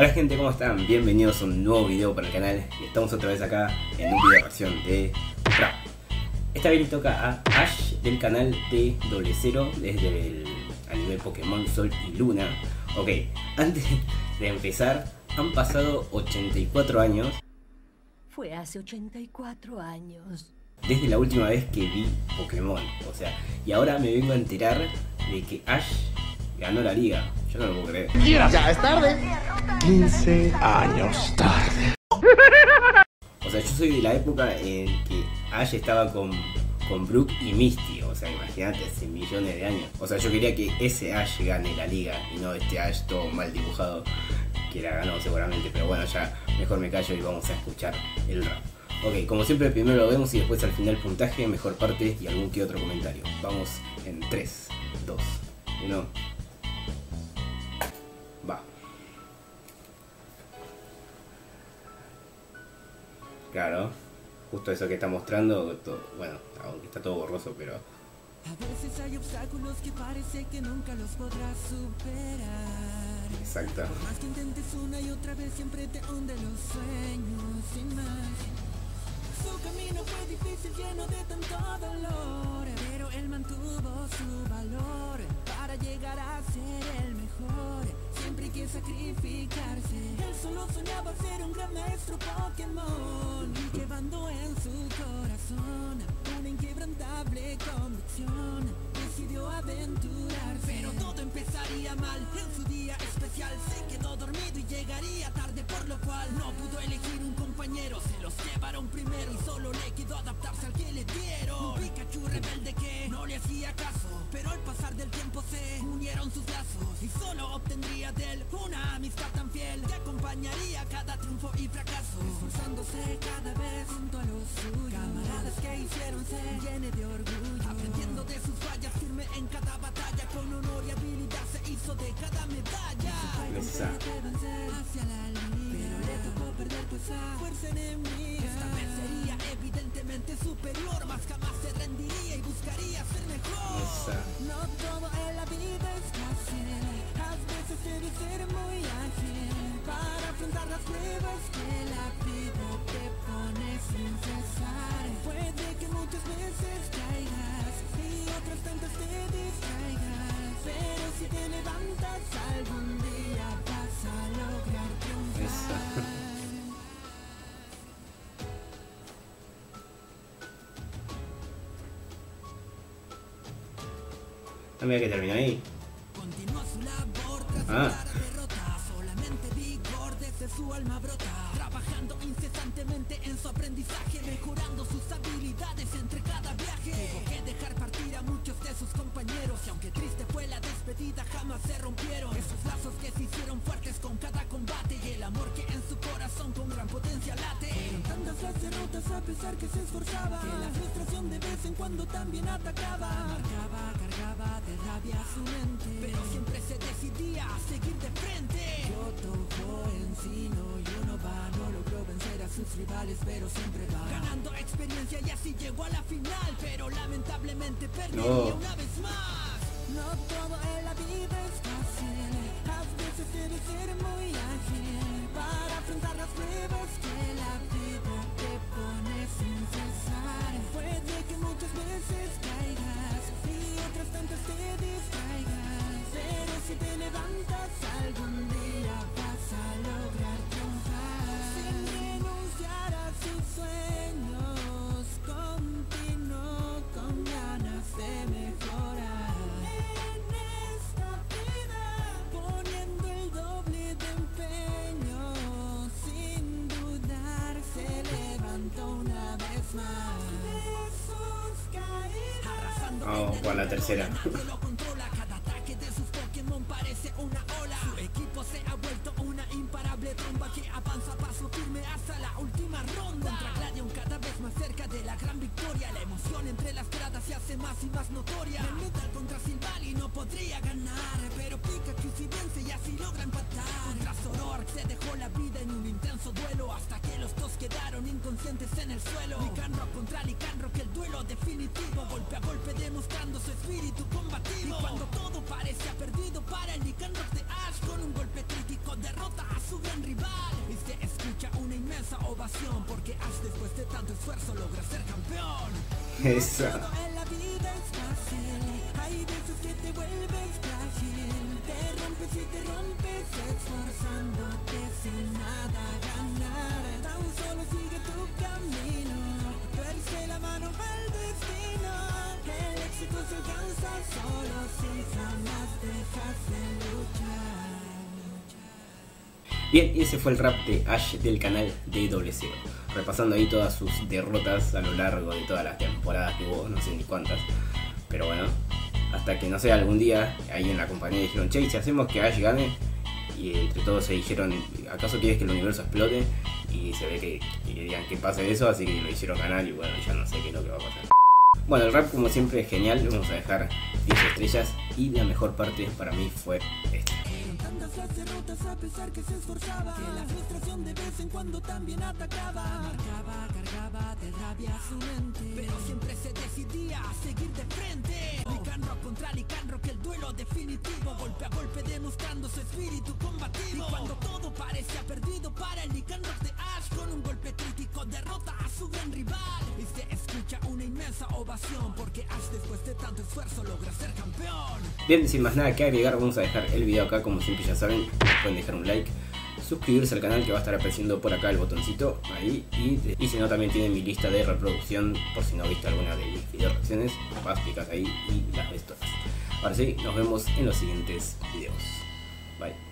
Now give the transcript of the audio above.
Hola gente, ¿cómo están? Bienvenidos a un nuevo video para el canal. Estamos otra vez acá en un video de reacción de Trap. Esta vez le toca a Ash del canal de Doble Cero desde el anime Pokémon Sol y Luna. Ok, antes de empezar, han pasado 84 años Fue hace 84 años. desde la última vez que vi Pokémon. O sea, y ahora me vengo a enterar de que Ash ganó la liga. Yo no lo puedo creer. Ya es tarde. 15 años tarde. O sea, yo soy de la época en que Ash estaba con, con Brooke y Misty. O sea, imagínate, hace millones de años. O sea, yo quería que ese Ash gane la liga y no este Ash todo mal dibujado que la ganó seguramente. Pero bueno, ya mejor me callo y vamos a escuchar el rap. Ok, como siempre, primero lo vemos y después al final puntaje, mejor parte y algún que otro comentario. Vamos en 3, 2, 1. Claro, justo eso que está mostrando, to- bueno, aunque está todo borroso, pero A veces hay obstáculos que parece que nunca los podrás superar. exacto. Por más que intentes una y otra vez, siempre te hunden los sueños sin más. Su camino fue difícil, lleno de tanto dolor, pero él mantuvo su valor para llegar a ser el mejor. Solo soñaba ser un gran maestro Pokémon, y llevando en su corazón una inquebrantable convicción. Decidió aventurarse, pero todo empezaría mal. En su día especial se quedó dormido y llegaría tarde, por lo cual no pudo elegir un compañero. Se los llevaron primero y solo le quedó adaptarse al que le dieron. Un Pikachu rebelde que no le hacía del tiempo se unieron sus lazos y solo obtendría de él una amistad tan fiel que acompañaría cada triunfo y fracaso. Esforzándose cada vez junto a los suyos, camaradas que hicieron se llene de orgullo, aprendiendo de sus fallas, firme en cada batalla, con honor y habilidad se hizo de cada medalla. Hacia la liga, pero le tocó perder pues a fuerza enemiga. Esta vez sería evidentemente superior, más jamás pruebas que la vida te pone sin cesar. Puede que muchas veces caigas y otras tantas te distraigas, pero si te levantas algún día vas a lograr triunfar. No mira que terminó ahí. Ah. Desde su alma brota, trabajando incesantemente en su aprendizaje, mejorando sus habilidades entre cada viaje. Tuvo que dejar partir a muchos de sus compañeros y aunque triste fue la despedida, jamás se rompieron. Esos lazos que se hicieron fuertes con cada combate y el amor que potencia late. Tantas las derrotas a pesar que se esforzaba, que la frustración de vez en cuando también atacaba. Marcaba, cargaba de rabia su mente, pero siempre se decidía a seguir de frente. Kyoto, Encino y Unova no logró vencer a sus rivales, pero siempre va ganando experiencia y así llegó a la final, pero lamentablemente perdería No. una vez más. No todo en la vida es fácil, a veces ser muy ágil para afrontar las pruebas que dos quedaron inconscientes en el suelo. Contra demostrando su espíritu combativo. Y cuando todo parecía perdido para el Licandro de Ash con un golpe crítico derrota a su gran rival. Y se escucha una inmensa ovación porque Ash después de tanto esfuerzo logra ser campeón. Eso. Todo en la vida es fácil, hay veces que te vuelves frágil, te rompes y te rompes esforzándote sin nada Bien, y ese fue el rap de Ash del canal de WCO. Repasando ahí todas sus derrotas a lo largo de todas las temporadas que hubo, no sé ni cuántas. Pero bueno, hasta que no sé, algún día ahí en la compañía dijeron, che, si hacemos que Ash gane, y entre todos se dijeron, ¿acaso quieres que el universo explote? Y se ve que, que querían que pase eso, así que lo hicieron ganar y bueno, ya no sé qué es lo que va a pasar. Bueno, el rap como siempre es genial, vamos a dejar 10 estrellas y la mejor parte para mí fue esta. Contra Licanro que el duelo definitivo Golpe a golpe demostrando su espíritu combativo. Y cuando todo parecía perdido para el Licanro de Ash Con un golpe crítico derrota a su gran rival. Y se escucha una inmensa ovación Porque Ash después de tanto esfuerzo logra ser campeón. Bien, sin más nada que agregar, vamos a dejar el video acá, como siempre ya saben, pueden dejar un like, suscribirse al canal que va a estar apareciendo por acá el botoncito ahí, y, si no también tienen mi lista de reproducción, por si no viste alguna de mis video reacciones, vas, picas ahí y las ves todas. Ahora sí, nos vemos en los siguientes videos. Bye.